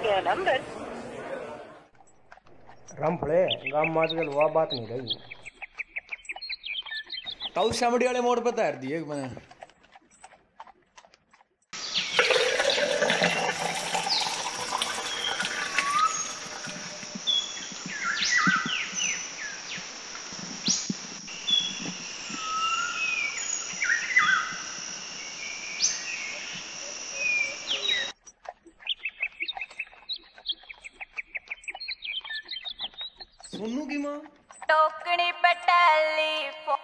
गया नंबर रामफले गाँव में आजकल वह बात नहीं रही। तो श्यामड़ी वाले मोड़ पर तैर दिए मैंने। सोनू की माँ टोकनी पे टेलीफोन.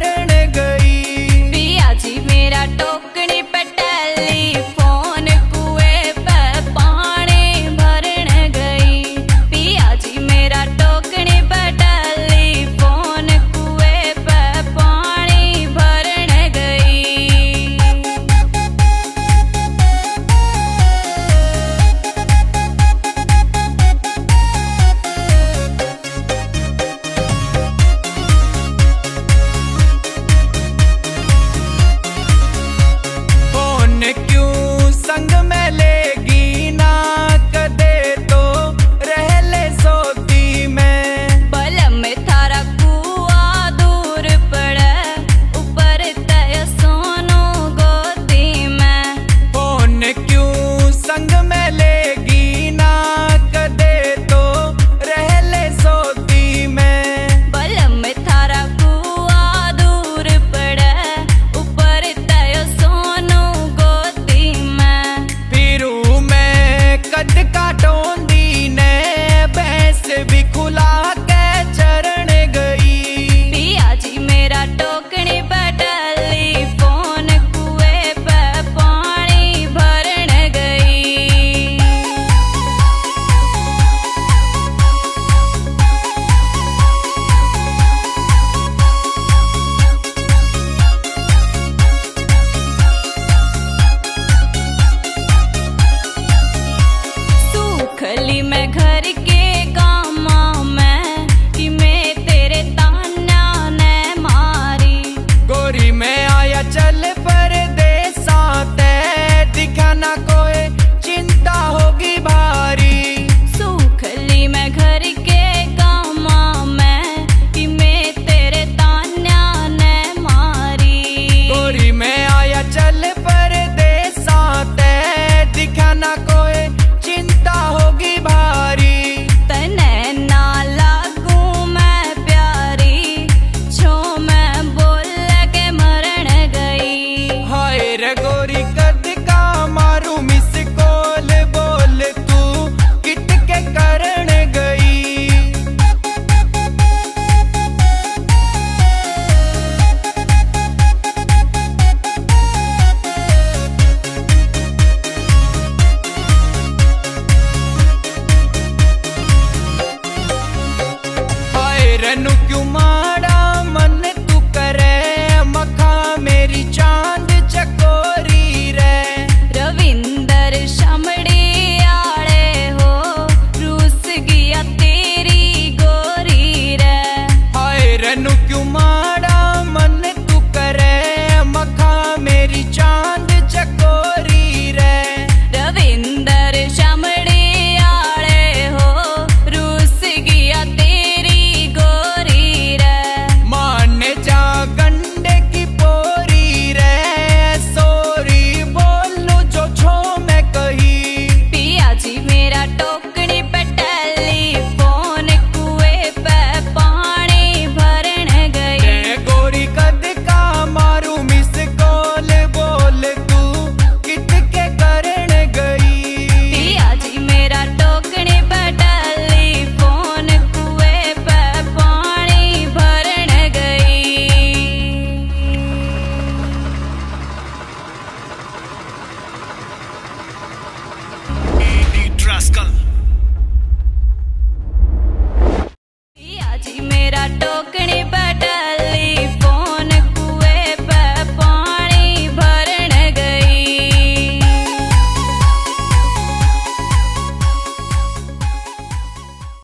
Morena. The. man.